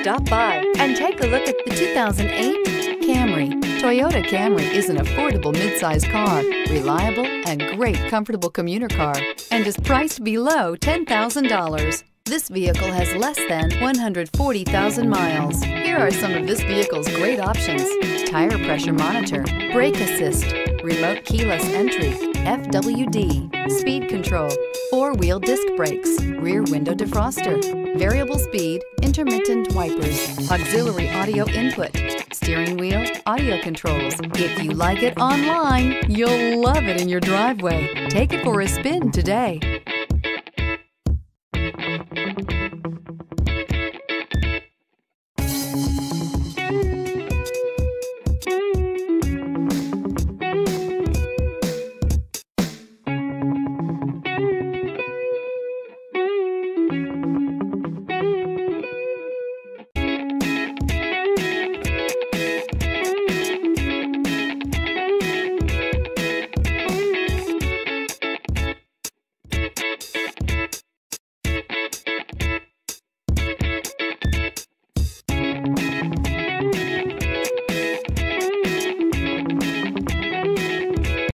Stop by and take a look at the 2008 Camry. Toyota Camry is an affordable midsize car, reliable and great comfortable commuter car, and is priced below $10,000. This vehicle has less than 140,000 miles. Here are some of this vehicle's great options. Tire pressure monitor, brake assist, remote keyless entry, FWD, speed control, four-wheel disc brakes, rear window defroster, variable speed, intermittent wipers, auxiliary audio input, steering wheel, audio controls. If you like it online, you'll love it in your driveway. Take it for a spin today.